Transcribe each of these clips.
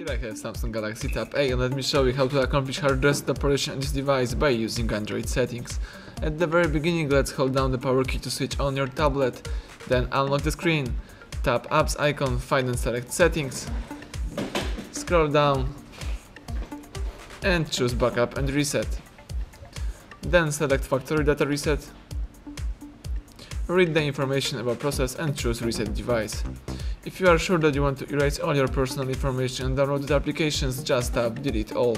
have Samsung Galaxy Tab A and let me show you how to accomplish hard reset operation on this device by using Android settings. At the very beginning let's hold down the power key to switch on your tablet, then unlock the screen, tap apps icon, find and select settings, scroll down and choose backup and reset. Then select factory data reset, read the information about process and choose reset device. If you are sure that you want to erase all your personal information and downloaded applications, just tap delete all.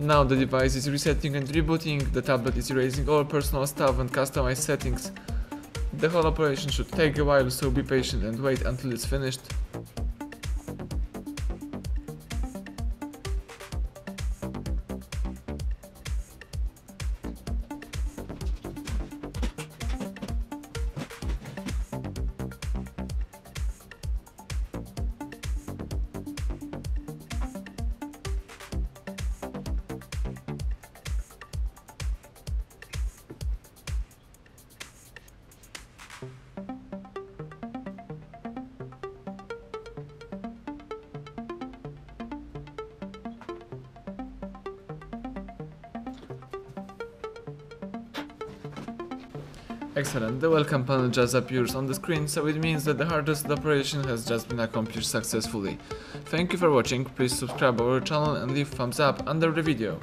Now the device is resetting and rebooting, the tablet is erasing all personal stuff and customized settings. The whole operation should take a while, so be patient and wait until it's finished. Excellent, the welcome panel just appears on the screen, so it means that the hard reset operation has just been accomplished successfully. Thank you for watching, please subscribe our channel and leave thumbs up under the video.